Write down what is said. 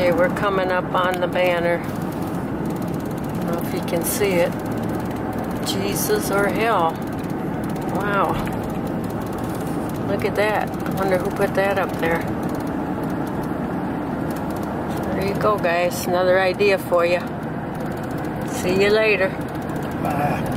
Okay, we're coming up on the banner. I don't know if you can see it. Jesus or hell. Wow. Look at that. I wonder who put that up there. There you go, guys. Another idea for you. See you later. Bye.